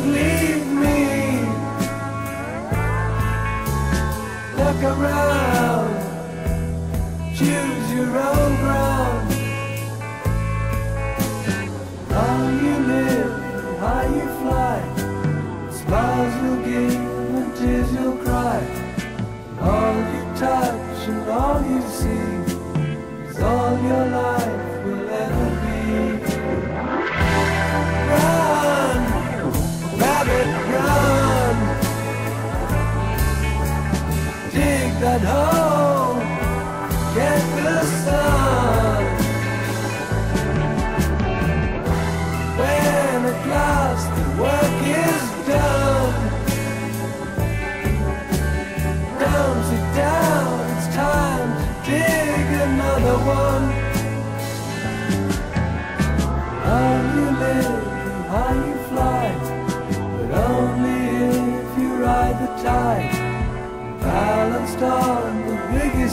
don't leave me. Look around, choose your own ground. How you live, how you fly, smiles. Run. Take that home.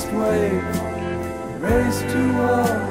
waste race to us.